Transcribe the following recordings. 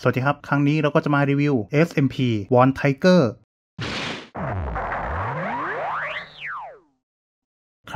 สวัสดีครับ ครั้งนี้เราก็จะมารีวิว SMP One Tiger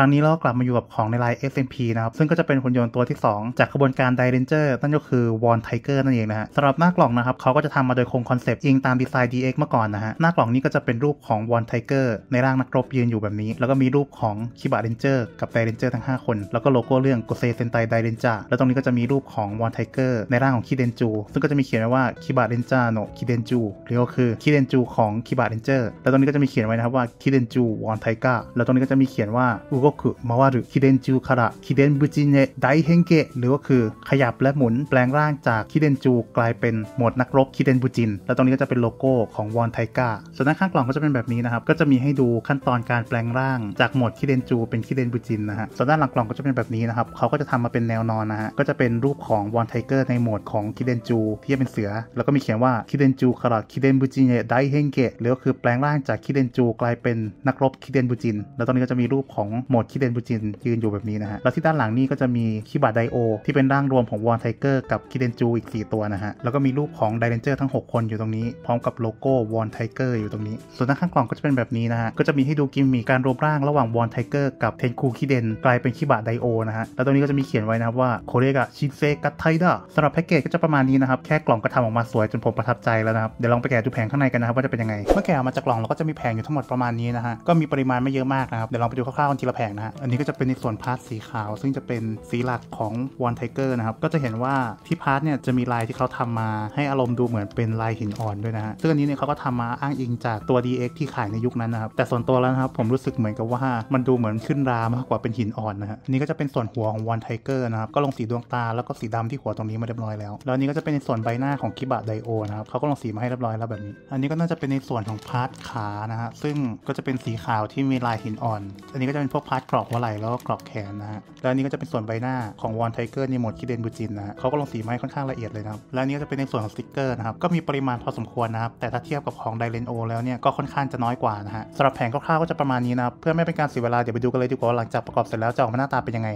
รั้งนี้เรากลับมาอยู่กับของในไลน์ SMP นะครับ ซึ่งก็จะเป็นหุ่นยนต์ตัวที่ 2 จากกระบวนการ d i r a n g e r นั่นก็คือ w a r n Tiger นั่นเองนะฮะสำหรับหน้ากล่องนะครับเขาก็จะทำมาโดยคงคอนเซปต์อิงตามดีไซน์ DX เมื่อก่อนนะฮะหน้ากล่องนี้ก็จะเป็นรูปของ w a r n Tiger ในร่างนักรบยืนอยู่แบบนี้ แล้วก็มีรูปของคิบะเรนเจอร์กับไดเรนเจอร์ทั้ง 5 คน แล้วก็โลโก้เรื่อง五星戦隊ダイレンジャーแล้วตรงนี้ก็จะมีรูปของ w a r n Tiger ในร่างของคิเดนจู ซึ่งก็จะมีเขียนไว้ว่าキバレンジャーの気伝獣หรือก็คือคิเดนจูของคิบะเรนเจอร์แล้วตรงนี้ก็จะมีเขียนไว้นะครับว่า気伝獣ウォンタイガーแล้วตรงนี้ก็จะมีเขียนว่า動く回る気伝獣から気伝武人へ大変化หรือว่าคือขยับและหมุนแปลงร่างจากคิเดนจูกลายเป็นโหมดนักรบคิเดนบุจิน แล้วตรงนี้ก็จะเป็นโลโก้ของ Won Tiger ส่วนด้านข้างกล่องก็จะเป็นแบบนี้นะครับ ก็จะมีให้ดูขั้นตอนการแปลงร่างจากโหมดคิเดนจูเป็นคิเดนบุจินนะฮะ ส่วนด้านหลังกล่องก็จะเป็นแบบนี้นะครับ เขาก็จะทำมาเป็นแนวนอนนะฮะ ก็จะเป็นรูปของ Won Tiger ในโหมดของคิเดนจูที่เป็นเสือ แล้วก็มีเขียนว่า気伝獣から気伝武人へ大変化 หรือก็คือแปลงร่างจากคิเดนจูกลายเป็นนักรบคิเดนบุจิน แล้วตรงนี้ก็จะมีรูปของโหมดคิเดนบุจินยืนอยู่แบบนี้นะฮะ แล้วที่ด้านหลังนี่ก็จะมีคิบะไดโอที่เป็นร่างรวมของวอนไทเกอร์กับคิเดนจูอีก 4 ตัวนะฮะ แล้วก็มีรูปของไดเรนเจอร์ทั้ง 6 คนอยู่ตรงนี้ พร้อมกับโลโก้วอนไทเกอร์อยู่ตรงนี้ ส่วนด้านข้างกล่องก็จะเป็นแบบนี้นะฮะ ก็จะมีให้ดูกิมมีการรวมร่างระหว่างวอนไทเกอร์กับเทนคูคิเดนกลายเป็นคิบะไดโอนะฮะ แล้วตรงนี้ก็จะมีเขียนไว้นะครับว่าこれが新生合体だ สำหรับแพ็กเกจก็จะประมาณนี้นะครับ แค่กล่องก็ทำออกมาสวยจนผมประทับใจแล้วนะครับ เดี๋ยวลองไปแกะดูแผงข้างในกันนะครับว่าจะเป็นยังไง เมื่อแกะออกมาจากกล่องเราก็จะมีแผงอยู่ทั้งหมดประมาณนี้นะฮะ ก็มีปริมาณไม่เยอะมากนะครับ เดี๋ยวลองไปดูคร่าวๆทีละแผงนะฮะ อันนี้ก็จะเป็นในส่วน part สีขาว ซึ่งจะเป็นสีหลักของวอนไทเกอร์นะครับ ก็จะเห็นว่าที่ part เนี่ยจะมีลายที่เขาทำมาให้อารมณ์ดูเหมือนเป็นลายหินอ่อนด้วยนะฮะ ซึ่งอันนี้เนี่ยเขาก็ทำมาอ้างอิงจากตัว DX ที่ขายในยุคนั้นนะครับ แต่ส่วนตัวแล้วนะครับผมรู้สึกเหมือนกับว่ามันดูเหมือนขึ้นรามากกว่าเป็นหินอ่อนนะฮะ อันนี้ก็จะเป็นส่วนหัวของวอนไทเกอร์นะครับ ก็ลงสีดวงตาแล้วก็สีดำที่หัวตรงนี้มาเรียบร้อยแล้ว แล้วอันนี้ก็จะเป็นในส่วนใบหน้าของคิบะไดโอนะครับเขาก็ลงสีมาให้เรียบร้อยแล้วแบบนี้ อันนี้ก็น่าจะเป็นในส่วนของ part ขานะฮะซึ่งก็จะเป็นสีขาวที่มีลายหินอ่อน อันนี้ก็จะเป็นพวก part เกราะหัวไหล่แล้วก็เกราะแขนนะฮะแล้วนี้ก็จะเป็นส่วนใบหน้าของวอนไทเกอร์ในโหมดคิเดนบูจินนะฮะเขาก็ลงสีมาค่อนข้างละเอียดเลยนะครับแล้วนี้ก็จะเป็นในส่วนของสติกเกอร์นะครับก็มีปริมาณพอสมควรนะครับแต่ถ้าเทียบกับของไดเรนโอแล้วเนี่ยก็ค่อนข้างจะน้อยกว่านะฮะสำหรับแผงคร่าวๆก็จะประมาณนี้นะครับเพื่อไม่เป็นการเสียเวลาเดี๋ยวไปดูกันเลยดีกว่าว่าหลังจากประกอบเสร็จแล้วจะออกมาหน้าตาเป็นยังไง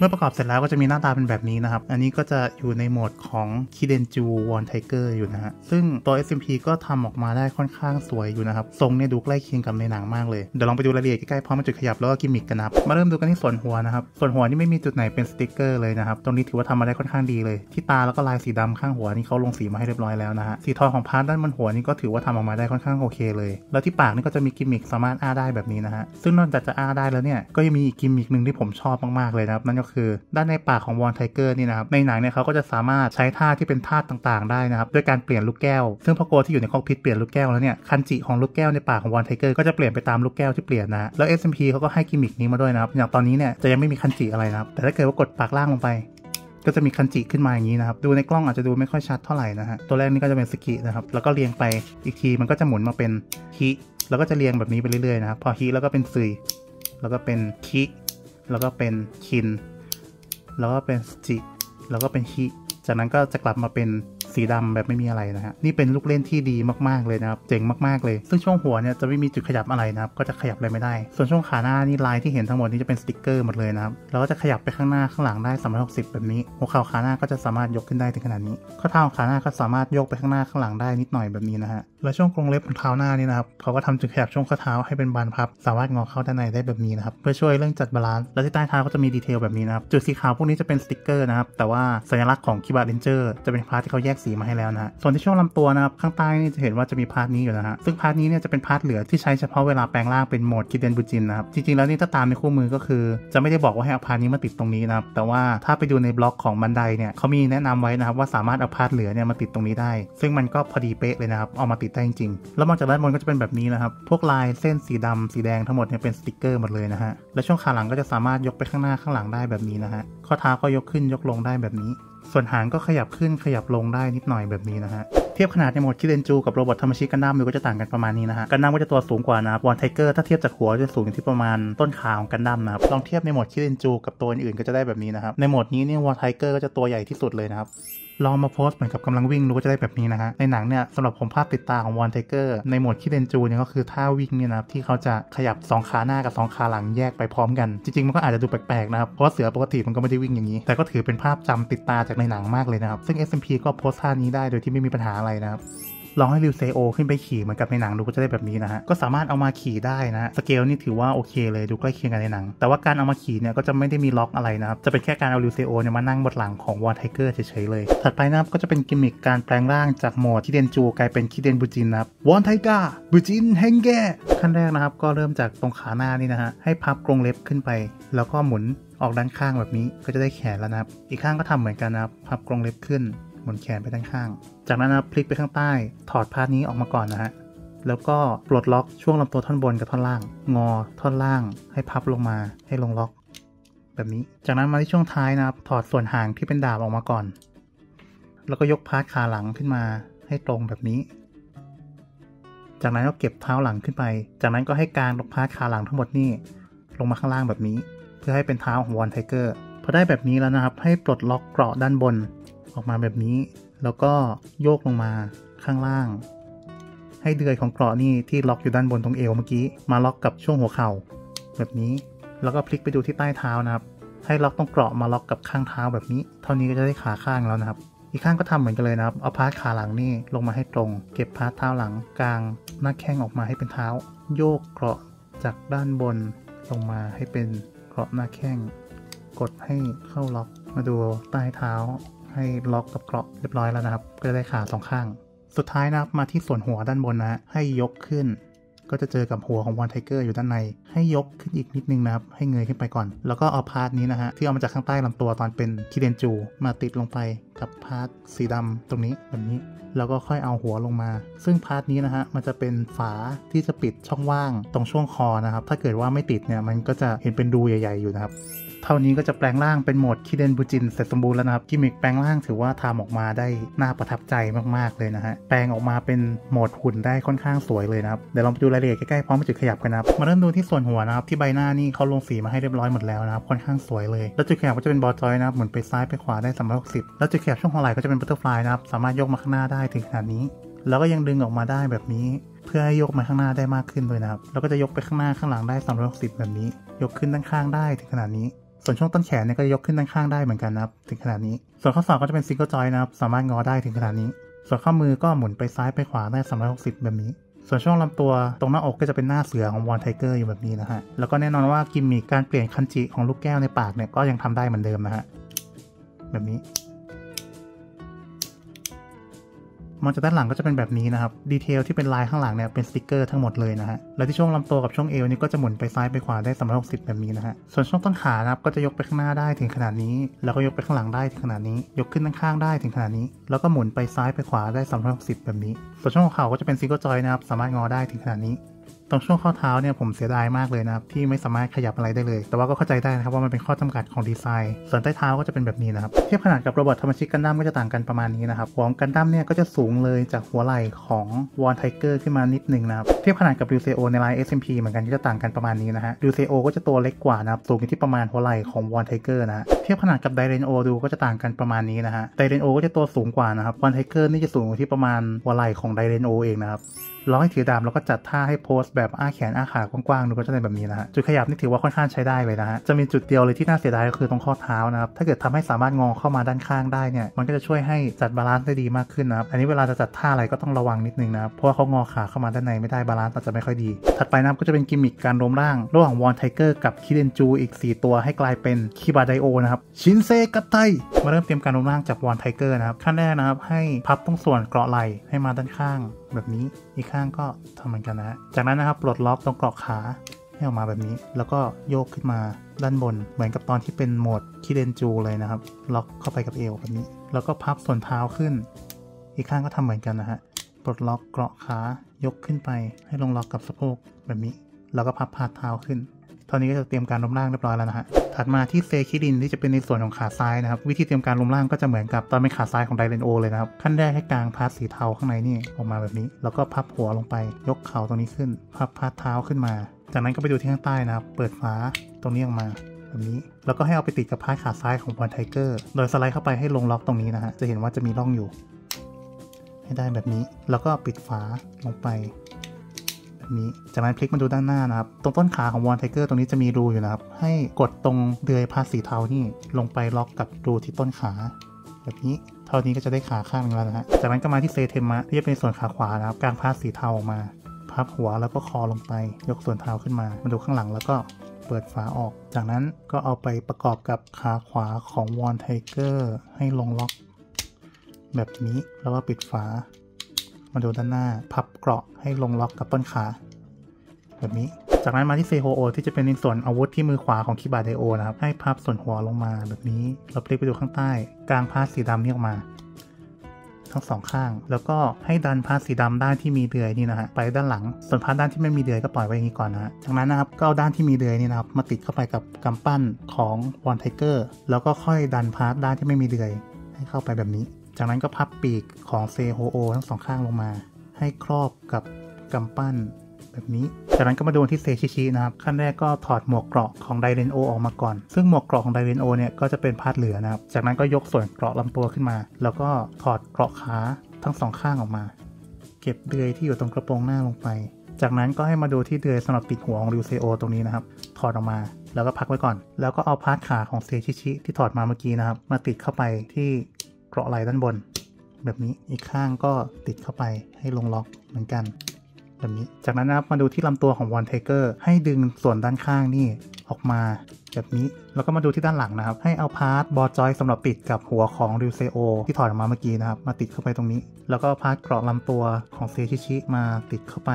เมื่อประกอบเสร็จแล้วก็จะมีหน้าตาเป็นแบบนี้นะครับ อันนี้ก็จะอยู่ในโหมดของคิเดนจูวอนไทเกอร์อยู่นะฮะ ซึ่งตัว SMP ก็ทำออกมาได้ค่อนข้างสวยอยู่นะครับ ทรงเนี่ยดูใกล้เคียงกับในหนังมากเลย เดี๋ยวลองไปดูรายละเอียดใกล้ๆพร้อมจุดขยับแล้วก็กิมมิคกันนะครับ มาเริ่มดูกันที่ส่วนหัวนะครับ ส่วนหัวนี่ไม่มีจุดไหนเป็นสติกเกอร์เลยนะครับ ตรงนี้ถือว่าทำมาได้ค่อนข้างดีเลย ที่ตาแล้วก็ลายสีดำข้างหัวนี่เขาลงสีมาให้เรียบร้อยแล้วนะฮะ สีทองของ part ด้านบนหัวนี่ก็ถือว่าทำออกมาได้ค่อนข้างโอเคเลย แล้วที่ปากนี่ก็จะมีกิมมิคสามารถอ้าได้แบบนี้นะฮะ ซึ่งนอกจากจะอ้าได้แล้วเนี่ยก็ยังมีอีกกิมมิคหนึ่งที่ผมชอบมากๆเลยนะครับนั่นก็คือด้านในปากของวอนไทเกอร์นี่นะครับในหนังเนี่ยเขาก็จะสามารถใช้ท่าที่เป็นท่าต่างๆ ได้นะครับด้วยการเปลี่ยนลูกแก้ว ซึ่งพอโคที่อยู่ใน cockpit เปลี่ยนลูกแก้วแล้วเนี่ยคันจิของลูกแก้วในปากของวอนไทเกอร์ก็จะเปลี่ยนไปตามลูกแก้วที่เปลี่ยนนะแล้ว SMP เขาก็ให้กิมมิคนี้มาด้วยนะครับอย่างตอนนี้เนี่ยจะยังไม่มีคันจิอะไรนะครับแต่ถ้าเกิดว่ากดปากล่างลงไปก็จะมีคันจิขึ้นมาอย่างนี้นะครับ ดูในกล้องอาจจะดูไม่ค่อยชัดเท่าไหร่นะฮะ ตัวแรกนี่ก็จะเป็นสกินะครับ แล้วก็เรียงไปอีกทีมันก็จะหมุนมาเป็นฮิแล้วก็จะเรียงแบบนี้ไปเรื่อยๆนะครับ พอฮิแล้วก็เป็นซุยแล้วก็เป็นคิแล้วก็เป็นคิน แล้วก็เป็นจิแล้วก็เป็นฮิจากนั้นก็จะกลับมาเป็นสีดำแบบไม่มีอะไรนะฮะ นี่เป็นลูกเล่นที่ดีมากๆเลยนะครับ เจ๋งมากๆเลย ซึ่งช่วงหัวเนี่ยจะไม่มีจุดขยับอะไรนะครับ ก็จะขยับอะไรไม่ได้ ส่วนช่วงขาหน้านี่ลายที่เห็นทั้งหมดนี้จะเป็นสติกเกอร์หมดเลยนะครับ แล้วก็จะขยับไปข้างหน้าข้างหลังได้360 แบบนี้ หัวเข่าขาหน้าก็จะสามารถยกขึ้นได้ถึงขนาดนี้ ข้อเท้าขาหน้าก็สามารถยกไปข้างหน้าข้างหลังได้นิดหน่อยแบบนี้นะฮะ และช่วงกรงเล็บของเท้าหน้านี่นะครับเขาก็ทำจุดขยับช่วงข้อเท้าให้เป็นบานพับ สามารถงอเข้าด้านในได้แบบนี้นะครับเพื่อช่วยเรื่องจัด balance และที่ใต้เท้าก็จะมี detail แบบนี้นะครับจุดสีขาวพวกนี้จะเป็นสติกเกอร์นะครับแต่ว่าสัญลักษณ์ของคิบาเรนเจอร์จะเป็น part ที่เขาแยกสีมาให้แล้วนะส่วนที่ช่วงลำตัวนะครับข้างใต้นี่จะเห็นว่าจะมี part นี้อยู่นะฮะซึ่ง part นี้เนี่ยจะเป็น part เหลือที่ใช้เฉพาะเวลาแปลงร่างเป็นโหมดคิเดนบูจินนะครับจริงๆแล้วนี่ถ้าตามในคู่มือก็คือ จะไม่ได้บอกว่าให้เอา part นี้มาติดตรงนี้นะครับแต่ว่าถ้าไปดูในบล็อกของ Bandai เนี่ยเขามีแนะนำไว้นะครับว่าสามารถเอา part เหลือเนี่ยมาติดตรงนี้ได้ ซึ่งมันก็พอดีเป๊ะเลยนะครับเอามาติดได้จริงๆแล้วมองจากด้านบนก็จะเป็นแบบนี้นะครับพวกลายเส้นสีดำสีแดงทั้งหมดเนี่ยเป็นสติกเกอร์หมดเลยนะฮะและช่วงขาหลังก็จะสามารถยกไปข้างหน้าข้างหลังได้แบบนี้นะฮะข้อเท้าก็ยกขึ้นยกลงได้แบบนี้ ส่วนหางก็ขยับขึ้นขยับลงได้นิดหน่อยแบบนี้นะฮะเทียบขนาดในโหมดคิเดนจูกับ Robot Tamashii กันดั้มดูก็จะต่างกันประมาณนี้นะฮะกันดั้มก็จะตัวสูงกว่านะครับวอนไทเกอร์ถ้าเทียบจากหัวจะสูงอยู่ที่ประมาณต้นขาของกันดั้มนะครับลองเทียบในโหมดคิเดนจูกับตัวอื่นๆก็จะได้แบบนี้นะครับในโหมดนี้เนี่ยวอนไทเกอร์ก็จะตัวใหญ่ที่สุดเลยนะครับ ลองมา pose เหมือนกับกำลังวิ่งดูก็จะได้แบบนี้นะฮะในหนังเนี่ยสำหรับผมภาพติดตาของวอนไทเกอร์ในโหมดคิเดนจูเนี่ยก็คือท่าวิ่งเนี่ยนะครับที่เขาจะขยับ 2 ขาหน้ากับ 2 ขาหลังแยกไปพร้อมกัน จริงๆ มันก็อาจจะดูแปลกๆนะครับเพราะว่าเสือปกติมันก็ไม่ได้วิ่งอย่างนี้ แต่ก็ถือเป็นภาพจำติดตาจากในหนังมากเลยนะครับซึ่ง SMP ก็ pose ท่านี้ได้โดยที่ไม่มีปัญหาอะไรนะครับ ลองให้ริวเซโอขึ้นไปขี่เหมือนกับในหนังดูก็จะได้แบบนี้นะฮะก็สามารถเอามาขี่ได้นะสเกลนี่ถือว่าโอเคเลยดูใกล้เคียงกับในหนัง แต่ว่าการเอามาขี่เนี่ยก็จะไม่ได้มีล็อกอะไรนะครับจะเป็นแค่การเอาริวเซโอเนี่ยมานั่งบนหลังของวอนไทเกอร์เฉยๆเลยถัดไปนะครับก็จะเป็นกิมมิคการแปลงร่างจากโหมดคิเดนจูกลายเป็นคิเดนบูจินนะครับウォンタイガー武人変化 ขั้นแรกนะครับก็เริ่มจากตรงขาหน้านี่นะฮะให้พับกรงเล็บขึ้นไป แล้วก็หมุนออกด้านข้างแบบนี้ก็จะได้แขนแล้วนะครับ อีกข้างก็ทำเหมือนกันนะครับ พับกรงเล็บขึ้น หมุนแขนไปด้านข้าง จากนั้นนะพลิกไปข้างใต้ ถอด part นี้ออกมาก่อนนะฮะ แล้วก็ปลดล็อกช่วงลำตัวท่อนบนกับท่อนล่าง งอท่อนล่าง ให้พับลงมา ให้ลงล็อก แบบนี้ จากนั้นมาที่ช่วงท้ายนะครับ ถอดส่วนหางที่เป็นดาบออกมาก่อน แล้วก็ยก part ขาหลังขึ้นมาให้ตรงแบบนี้ จากนั้นก็เก็บเท้าหลังขึ้นไป จากนั้นก็ให้กางโยก part ขาหลังทั้งหมดนี่ลงมาข้างล่างแบบนี้ เพื่อให้เป็นเท้าของวอนไทเกอร์พอได้แบบนี้แล้วนะครับ ให้ปลดล็อกเกราะด้านบน ออกมาแบบนี้ แล้วก็โยกลงมาข้างล่าง ให้เดือยของเกราะนี่ที่ล็อกอยู่ด้านบนตรงเอวเมื่อกี้มาล็อกกับช่วงหัวเข่า แบบนี้แล้วก็พลิกไปดูที่ใต้เท้านะครับ ให้ล็อกตรงเกราะมาล็อกกับข้างเท้าแบบนี้ เท่านี้ก็จะได้ขาข้างแล้วนะครับ อีกข้างก็ทำเหมือนกันเลยนะครับ เอา part ขาหลังนี่ลงมาให้ตรง เก็บ part เท้าหลังกางหน้าแข้งออกมาให้เป็นเท้า โยกเกราะจากด้านบนลงมาให้เป็นเกราะหน้าแข้ง กดให้เข้าล็อกมาดูใต้เท้า ให้ล็อกกับเกราะเรียบร้อยแล้วนะครับ ก็จะได้ขาสองข้าง สุดท้ายนะครับมาที่ส่วนหัวด้านบนนะฮะให้ยกขึ้น ก็จะเจอกับหัวของวอนไทเกอร์อยู่ด้านใน ให้ยกขึ้นอีกนิดนึงนะครับ ให้เงยขึ้นไปก่อน แล้วก็เอา part นี้นะฮะที่เอามาจากข้างใต้ลำตัวตอนเป็นคิเดนจู มาติดลงไปกับ part สีดำตรงนี้แบบนี้แล้วก็ค่อยเอาหัวลงมา ซึ่ง part นี้นะฮะ มันจะเป็นฝาที่จะปิดช่องว่างตรงช่วงคอนะครับ ถ้าเกิดว่าไม่ติดเนี่ย มันก็จะเห็นเป็นรูใหญ่ ๆ อยู่นะครับ เท่านี้ก็จะแปลงร่างเป็นโหมดคิเดนบูจินเสร็จสมบูรณ์แล้วนะครับกิมมิคแปลงร่างถือว่าทำออกมาได้น่าประทับใจมากๆเลยนะฮะแปลงออกมาเป็นโหมดหุ่นได้ค่อนข้างสวยเลยนะครับเดี๋ยวเราไปดูรายละเอียดใกล้ๆพร้อมจุดขยับกันนะครับมาเริ่มดูที่ส่วนหัวนะครับที่ใบหน้านี่เขาลงสีมาให้เรียบร้อยหมดแล้วนะครับค่อนข้างสวยเลยแล้วจุดขยับก็จะเป็น ball joint นะครับหมุนไปซ้ายไปขวาได้360แล้วจุดขยับช่วงหัวไหล่ก็จะเป็น butterfly นะครับสามารถยกมาข้างหน้าได้ถึงขนาดนี้ แล้วก็ยังดึงออกมาได้แบบนี้ เพื่อให้ยกมาข้างหน้าได้มากขึ้นเลยนะครับแล้วก็จะยกไปข้างหน้าข้างหลังได้360แบบนี้ ยกขึ้นด้านข้างได้ถึงขนาดนี้ ส่วนช่วงต้นแขนเนี่ยก็ยกขึ้นด้านข้างได้เหมือนกันนะครับ ถึงขนาดนี้ ส่วนข้อศอกก็จะเป็น single joint นะครับ สามารถงอได้ถึงขนาดนี้ ส่วนข้อมือก็หมุนไปซ้ายไปขวาได้ 360 แบบนี้ ส่วนช่วงลำตัวตรงหน้าอกก็จะเป็นหน้าเสือของวอนไทเกอร์อยู่แบบนี้นะฮะ แล้วก็แน่นอนว่ากิมมิคการเปลี่ยนคันจิของลูกแก้วในปากเนี่ยก็ยังทำได้เหมือนเดิมนะฮะ แบบนี้ มองจากด้านหลังก็จะเป็นแบบนี้นะครับ detail ที่เป็นลายข้างหลังเนี่ยเป็นสติกเกอร์ทั้งหมดเลยนะฮะ แล้วที่ช่วงลำตัวกับช่วงเอวนี่ก็จะหมุนไปซ้ายไปขวาได้ 360 แบบนี้นะฮะ ส่วนช่วงต้นขานะครับก็จะยกไปข้างหน้าได้ถึงขนาดนี้ แล้วก็ยกไปข้างหลังได้ถึงขนาดนี้ ยกขึ้นด้านข้างได้ถึงขนาดนี้ แล้วก็หมุนไปซ้ายไปขวาได้ 360 แบบนี้ ส่วนช่วงหัวเข่าก็จะเป็น single joint นะครับ สามารถงอได้ถึงขนาดนี้ ตรงช่วงข้อเท้าเนี่ยผมเสียดายมากเลยนะครับที่ไม่สามารถขยับอะไรได้เลย แต่ว่าก็เข้าใจได้นะครับว่ามันเป็นข้อจำกัดของดีไซน์ ส่วนใต้เท้าก็จะเป็นแบบนี้นะครับเทียบขนาดกับ Robot Damashii กันดั้มก็จะต่างกันประมาณนี้นะครับหัวของกันดั้มเนี่ยก็จะสูงเลยจากหัวไหล่ของวอนไทเกอร์ขึ้นมานิดนึงนะครับเทียบขนาดกับริวเซโอในไลน์ SMP เหมือนกันก็จะต่างกันประมาณนี้นะฮะริวเซโอก็จะตัวเล็กกว่านะครับสูงอยู่ที่ประมาณหัวไหล่ของวอนไทเกอร์นะฮะเทียบขนาดกับไดเรนโอดูก็จะต่างกันประมาณนี้นะฮะไดเรนโอก็จะตัวสูงกว่านะครับวอนไทเกอร์นี่จะสูงอยู่ที่ประมาณหัวไหล่ของไดเรนโอเองนะครับลองให้ถือดาบแล้วก็จัดท่าให้ pose แบบแบบอ้าแขนอ้าขากว้างๆดูก็จะเป็นแบบนี้นะฮะจุดขยับนี่ถือว่าค่อนข้างใช้ได้เลยนะฮะจะมีจุดเดียวเลยที่น่าเสียดายก็คือตรงข้อเท้านะครับถ้าเกิดทำให้สามารถงอเข้ามาด้านข้างได้เนี่ยมันก็จะช่วยให้จัด balance ได้ดีมากขึ้นนะครับอันนี้เวลาจะจัดท่าอะไรก็ต้องระวังนิดนึงนะครับเพราะว่าเขางอขาเข้ามาด้านในไม่ได้ balance อาจจะไม่ค่อยดี ถัดไปนะครับก็จะเป็นกิมมิคการรวมร่าง ระหว่างวอนไทเกอร์กับคิเดนจูอีก 4 ตัวให้กลายเป็นคิบาไดโอนะครับชินเซกัตไตมาเริ่มเตรียมการรวมร่างจากวอนไทเกอร์นะครับขั้นแรกนะครับให้พับตรงส่วนเกราะไหล่ให้มาด้านข้าง แบบนี้อีกข้างก็ทำเหมือนกันนะฮะจากนั้นนะครับปลดล็อกตรงเกราะขาให้ออกมาแบบนี้ แล้วก็โยกขึ้นมาด้านบน เหมือนกับตอนที่เป็นโหมดคิเดนจูเลยนะครับ ล็อกเข้าไปกับเอวแบบนี้ แล้วก็พับส่วนเท้าขึ้น อีกข้างก็ทำเหมือนกันนะฮะ ปลดล็อกเกราะขายกขึ้นไปให้ลงล็อกกับสะโพกแบบนี้ แล้วก็พับ part เท้าขึ้น ตอนนี้ก็จะเตรียมการรวมร่างเรียบร้อยแล้วนะฮะ ถัดมาที่เซคิรินที่จะเป็นในส่วนของขาซ้ายนะครับ วิธีเตรียมการรวมร่างก็จะเหมือนกับตอนเป็นขาซ้ายของไดเรนโอเลยนะครับ ขั้นแรกให้กาง part สีเทาข้างในนี่ออกมาแบบนี้ แล้วก็พับหัวลงไป ยกเข่าตรงนี้ขึ้น พับ part เท้าขึ้นมา จากนั้นก็ไปดูที่ข้างใต้นะครับ เปิดฝาตรงนี้ออกมาแบบนี้แล้วก็ให้เอาไปติดกับ part ขาซ้ายของวอนไทเกอร์ โดยสไลด์เข้าไปให้ลงล็อกตรงนี้นะฮะ จะเห็นว่าจะมีร่องอยู่ ให้ได้แบบนี้ แล้วก็ปิดฝาลงไป แบบนี้ จากนั้นพลิกมาดูด้านหน้านะครับ ตรงต้นขาของวอนไทเกอร์ตรงนี้จะมีรูอยู่นะครับ ให้กดตรงเดือยพาสีเทานี่ลงไปล็อกกับรูที่ต้นขา แบบนี้เท่านี้ก็จะได้ขาข้างนึงแล้วนะฮะ จากนั้นก็มาที่เซเทมะที่จะเป็นส่วนขาขวานะครับกาง part สีเทาออกมา พับหัวแล้วก็คอลงไป ยกส่วนเท้าขึ้นมา มาดูข้างหลังแล้วก็เปิดฝาออก จากนั้นก็เอาไปประกอบกับขาขวาของวอนไทเกอร์ให้ลงล็อก แบบนี้แล้วก็ปิดฝา มาดูด้านหน้า พับเกราะให้ลงล็อกกับต้นขาแบบนี้ จากนั้นมาที่เซโฮโอที่จะเป็นในส่วนอาวุธที่มือขวาของคิบาไดโอนะครับ ให้พับส่วนหัวลงมาแบบนี้ เราพลิกไปดูข้างใต้ กาง part สีดำนี่ออกมา ทั้งสองข้าง แล้วก็ให้ดัน part สีดำด้านที่มีเดือยนี่นะฮะ ไปด้านหลัง ส่วน part ด้านที่ไม่มีเดือยก็ปล่อยไว้อย่างนี้ก่อนนะฮะ จากนั้นนะครับก็เอาด้านที่มีเดือยนี่นะครับ มาติดเข้าไปกับกำปั้นของวอนไทเกอร์ แล้วก็ค่อยดัน part ด้านที่ไม่มีเดือยให้เข้าไปแบบนี้ จากนั้นก็พับปีกของเซโฮโอทั้งสองข้างลงมา ให้ครอบกับกำปั้นแบบนี้ จากนั้นก็มาดูที่เซชิชินะครับ ขั้นแรกก็ถอดหมวกเกราะของไดเรนโอออกมาก่อน ซึ่งหมวกเกราะของไดเรนโอเนี่ยก็จะเป็น part เหลือนะครับ จากนั้นก็ยกส่วนเกราะลำตัวขึ้นมา แล้วก็ถอดเกราะขาทั้งสองข้างออกมา เก็บเดือยที่อยู่ตรงกระโปรงหน้าลงไป จากนั้นก็ให้มาดูที่เดือยสำหรับปิดหัวของริวเซโอตรงนี้นะครับ ถอดออกมา แล้วก็พักไว้ก่อน แล้วก็เอา part ขาของเซชิชิที่ถอดมาเมื่อกี้นะครับ มาติดเข้าไปที่ เกราะไหล่ด้านบน แบบนี้อีกข้างก็ติดเข้าไปให้ลงล็อกเหมือนกัน แบบนี้จากนั้นนะครับมาดูที่ลำตัวของวอนไทเกอร์ให้ดึงส่วนด้านข้างนี่ออกมาแบบนี้แล้วก็มาดูที่ด้านหลังนะครับ ให้เอา part ball joint สำหรับติดกับหัวของริวเซโอที่ถอดออกมาเมื่อกี้นะครับ มาติดเข้าไปตรงนี้ แล้วก็ part เกราะลำตัวของเซชิชิมาติดเข้าไป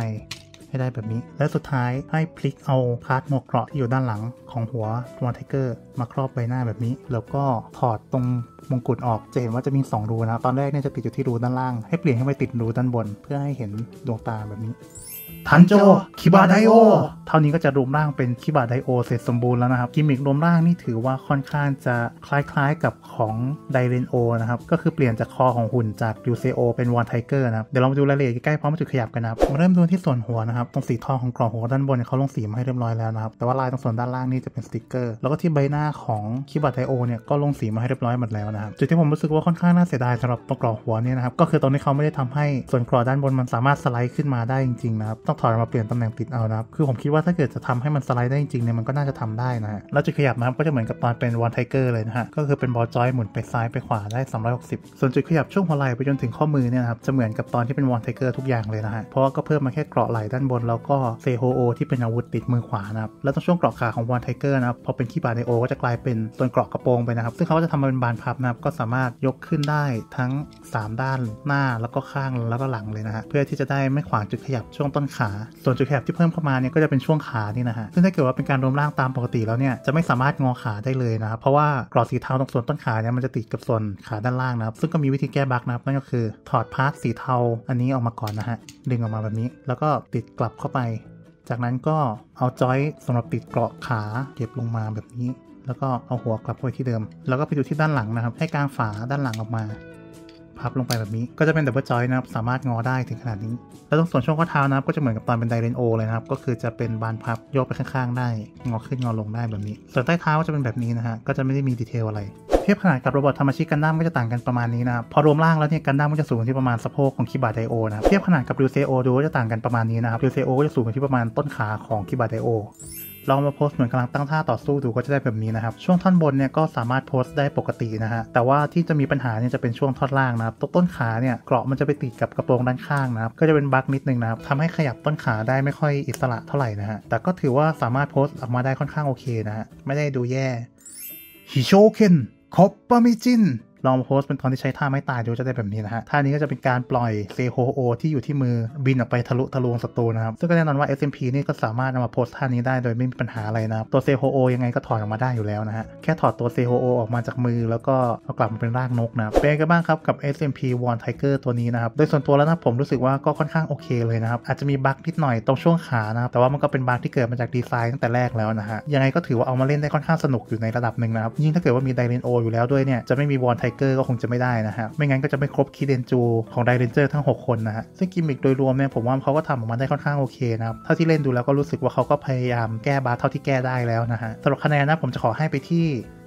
ให้ได้แบบนี้ และสุดท้ายให้พลิกเอา part หมวกเกราะที่อยู่ด้านหลังของหัวตัวไทเกอร์มาครอบใบหน้าแบบนี้ แล้วก็ถอดตรงมงกุฎออกจะเห็นว่าจะมี 2 รูนะ ตอนแรกเนี่ยจะติดอยู่ที่รูด้านล่าง ให้เปลี่ยนให้ไปติดรูด้านบน เพื่อให้เห็นดวงตาแบบนี้ 誕生คิบาไดโอ เท่านี้ก็จะรวมร่างเป็นคิบาไดโอเสร็จสมบูรณ์แล้วนะครับ กิมมิครวมร่างนี่ถือว่าค่อนข้างจะคล้ายๆกับของไดเรนโอนะครับ ก็คือเปลี่ยนจาก core ของหุ่นจากริวเซโอเป็นวอนไทเกอร์นะครับ เดี๋ยวเรามาดูรายละเอียดใกล้ๆพร้อมจุดขยับกันนะครับ มาเริ่มดูที่ส่วนหัวนะครับ ตรงสีทองของกรอบหัวด้านบนเนี่ยเขาลงสีมาให้เรียบร้อยแล้วนะครับ แต่ว่าลายตรงส่วนด้านล่างนี่จะเป็นสติกเกอร์ แล้วก็ที่ใบหน้าของคิบาไดโอเนี่ยก็ลงสีมาให้เรียบร้อยหมดแล้วนะครับ จุดที่ผมรู้สึกว่าค่อนข้างน่าเสียดายสำหรับตรงกรอบหัวเนี่ยนะครับก็คือตรงที่เขาไม่ได้ทำให้ส่วนกรอบด้านบนมันสามารถสไลด์ขึ้นมาได้จริงๆนะครับต้องถอดมาเปลี่ยนตำแหน่งติดเอานะครับคือผมคิดว่าถ้าเกิดจะทำให้มันสไลด์ได้จริงเนี่ยมันก็น่าจะทำได้นะฮะแล้วจุดขยับนะครับก็จะเหมือนกับตอนเป็นวอนไทเกอร์เลยนะฮะก็คือเป็น ball joint หมุนไปซ้ายไปขวาได้ 360 ส่วนจุดขยับช่วงหัวไหล่ไปจนถึงข้อมือเนี่ยนะครับจะเหมือนกับตอนที่เป็นวอนไทเกอร์ทุกอย่างเลยนะฮะเพราะว่าก็เพิ่มมาแค่เกราะไหล่ด้านบนแล้วก็เซโฮโอที่เป็นอาวุธติดมือขวานะครับแล้วตรงช่วงเกราะขาของวอนไทเกอร์นะครับพอเป็นคิบาไดโอก็จะกลายเป็นส่วนเกราะกระโปรงไปนะครับซึ่งเขาก็จะทำมาเป็นบานพับนะครับก็สามารถยกขึ้นได้ทั้ง 3 ด้านหน้าแล้วก็ข้างแล้วก็หลังเลยนะฮะเพื่อที่จะได้ไม่ขวางจุดขยับช่วงต้นขาส่วนจุดขยับที่เพิ่มเข้ามาเนี่ยก็จะเป็นช่วงขานี่นะฮะซึ่งถ้าเกิดว่าเป็นการรวมร่างตามปกติแล้วเนี่ยจะไม่สามารถงอขาได้เลยนะครับเพราะว่ากรอบสีเทาตรงส่วนต้นขาเนี่ยมันจะติดกับส่วนขาด้านล่างนะครับซึ่งก็มีวิธีแก้ bug นะครับนั่นก็คือถอด part สีเทาอันนี้ออกมาก่อนนะฮะดึงออกมาแบบนี้ แล้วก็ติดกลับเข้าไป จากนั้นก็เอาจอยสำหรับติดเกราะขาเก็บลงมาแบบนี้ แล้วก็เอาหัวกลับไว้ที่เดิม แล้วก็ไปดูที่ด้านหลังนะครับ ให้กางฝาด้านหลังออกมา พับลงไปแบบนี้ ก็จะเป็น double joint นะครับ สามารถงอได้ถึงขนาดนี้ แล้วตรงส่วนช่วงข้อเท้านะครับ ก็จะเหมือนกับตอนเป็นไดเรนโอเลยนะครับ ก็คือจะเป็นบานพับโยกไปข้างๆ ได้ งอขึ้นงอลงได้แบบนี้ ส่วนใต้เท้าก็จะเป็นแบบนี้นะฮะ ก็จะไม่ได้มี detail อะไร เทียบขนาดกับ Robot Damashii กันดั้มก็จะต่างกันประมาณนี้นะครับ พอรวมร่างแล้วเนี่ยกันดั้มก็จะสูงที่ประมาณสะโพกของคิบาไดโอนะครับ เทียบขนาดกับริวเซโอดูก็จะต่างกันประมาณนี้นะครับริวเซโอก็จะสูงที่ประมาณต้นขาของคิบาไดโอ ลองมา pose เหมือนกำลังตั้งท่าต่อสู้ดูก็จะได้แบบนี้นะครับ ช่วงท่อนบนเนี่ยก็สามารถ pose ได้ปกตินะฮะ แต่ว่าที่จะมีปัญหาเนี่ยจะเป็นช่วงท่อนล่างนะครับตต้นขาเนี่ยเกราะมันจะไปติดกับกระโปรงด้านข้างนะครับ ก็จะเป็น bug นิดนึงนะครับทำให้ขยับต้นขาได้ไม่ค่อยอิสระเท่าไหร่นะฮะ แต่ก็ถือว่าสามารถ pose ออกมาได้ค่อนข้างโอเคนะฮะ ไม่ได้ดูแย่飛翔拳 木っ端微塵 ลองมา pose เป็นตอนที่ใช้ท่าไม้ตายดูจะได้แบบนี้นะฮะ ท่านี้ก็จะเป็นการปล่อยเซโฮโอที่อยู่ที่มือบินออกไปทะลุทะลวงศัตรูนะครับ ซึ่งก็แน่นอนว่า SMP นี่ก็สามารถนำมา pose ท่านี้ได้โดยไม่มีปัญหาอะไรนะครับตัวเซโฮโอยังไงก็ถอดออกมาได้อยู่แล้วนะฮะ แค่ถอดตัวเซโฮโอออกมาจากมือแล้วก็เอากลับมาเป็นร่างนกนะเป็นกันบ้างครับกับ SMP Won Tiger ตัวนี้นะครับ โดยส่วนตัวแล้วนะผมรู้สึกว่าก็ค่อนข้างโอเคเลยนะครับ อาจจะมี bug นิดหน่อยตรงช่วงขานะครับ แต่ว่ามันก็เป็น bug ที่เกิดมาจากดีไซน์ตั้งแต่แรกแล้วนะฮะ ยังไงก็ถือว่าเอามาเล่นได้ค่อนข้างสนุกอยู่ในระดับหนึ่งนะครับ ยิ่งถ้าเกิดว่ามีไดเรนโออยู่แล้วด้วยเนี่ยจะไม่มีวอนไทเกอร์ก็คงจะไม่ได้นะฮะ ไม่งั้นก็จะไม่ครบ気伝獣ของไดเรนเจอร์ทั้ง 6 คนนะฮะ ซึ่งกิมมิคโดยรวมเนี่ยผมว่าเขาก็ทำออกมาได้ค่อนข้างโอเคนะครับเท่าที่เล่นดูแล้วก็รู้สึกว่าเขาก็พยายามแก้ bug เท่าที่แก้ได้แล้วนะฮะสำหรับคะแนนนะผมจะขอให้ไปที่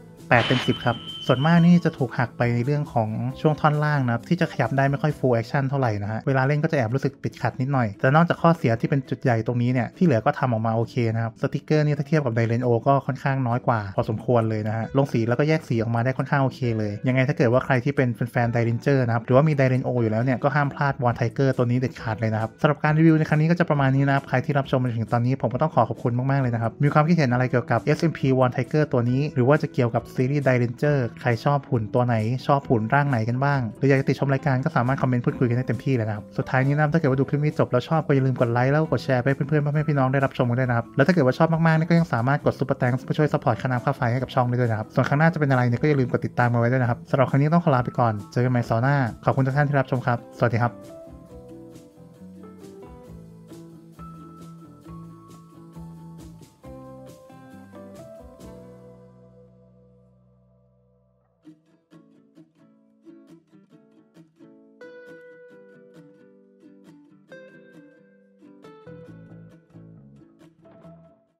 8 เต็ม 10 ครับ ส่วนมากนี่จะถูกหักไปในเรื่องของช่วงท่อนล่างนะครับที่จะขยับได้ไม่ค่อย full action เท่าไหร่นะฮะเวลาเล่นก็จะแอบรู้สึกติดขัดนิดหน่อย แต่นอกจากข้อเสียที่เป็นจุดใหญ่ตรงนี้เนี่ยที่เหลือก็ทำออกมาโอเคนะครับสติกเกอร์นี่ถ้าเทียบกับไดเรนโอก็ค่อนข้างน้อยกว่า พอสมควรเลยนะฮะลงสีแล้วก็แยกสีออกมาได้ค่อนข้างโอเคเลย ยังไงถ้าเกิดว่าใครที่เป็นแฟนไดเรนเจอร์นะครับหรือว่ามีไดเรนโออยู่แล้วเนี่ยก็ห้ามพลาดวอนไทเกอร์ตัวนี้เด็ดขาดเลยนะครับสำหรับการรีวิวในครั้งนี้ก็จะประมาณนี้นะครับใครที่รับชมมาถึงตอนนี้ผมก็ต้องขอขอบคุณมากๆเลยนะครับมีความคิดเห็นอะไรเกี่ยวกับ SMP Won Tiger ตัวนี้ หรือว่าจะเกี่ยวกับซีรีส์ d i r a n g e r ใครชอบหุ่นตัวไหน ชอบหุ่นร่างไหนกันบ้าง หรืออยากจะติชมรายการก็สามารถคอมเมนต์พูดคุยกันได้เต็มที่เลยนะครับ สุดท้ายนี้นะถ้าเกิดว่าดูคลิปนี้จบแล้วชอบก็อย่าลืมกดไลค์แล้วกดแชร์ไปเพื่อนๆพ่อแม่พี่น้องได้รับชมกันด้วยนะครับ แล้วถ้าเกิดว่าชอบมากๆนี่ก็ยังสามารถกด Super Thanks เพื่อช่วย support ค่าน้ำค่าไฟให้กับช่องได้ด้วยนะครับ ส่วนครั้งหน้าจะเป็นอะไรเนี่ยก็อย่าลืมกดติดตามมาไว้ด้วยนะครับสำหรับครั้งนี้ต้องขอลาไปก่อน เจอกันใหม่เสาร์หน้า ขอบคุณทุกท่านที่รับชมครับ สวัสดีครับ